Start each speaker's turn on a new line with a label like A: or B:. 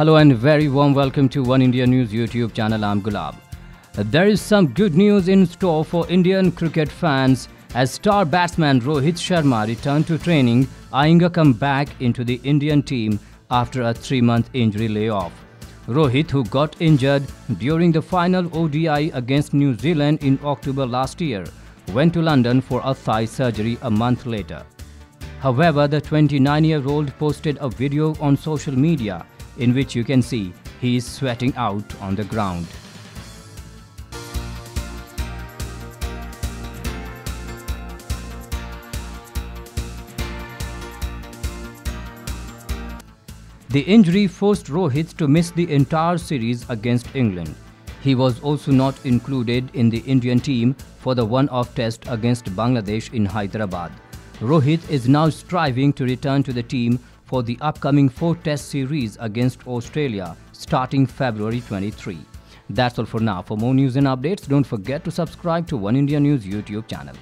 A: Hello and very warm welcome to Oneindia News YouTube channel. I'm Gulab. There is some good news in store for Indian cricket fans as star batsman Rohit Sharma returned to training, eyeing a comeback into the Indian team after a three-month injury layoff. Rohit, who got injured during the final ODI against New Zealand in October last year, went to London for a thigh surgery a month later. However, the 29-year-old posted a video on social media in which you can see he is sweating out on the ground. The injury forced Rohit to miss the entire series against England. He was also not included in the Indian team for the one-off test against Bangladesh in Hyderabad. Rohit is now striving to return to the team for the upcoming four-test series against Australia starting February 23. That's all for now. For more news and updates, don't forget to subscribe to Oneindia News YouTube channel.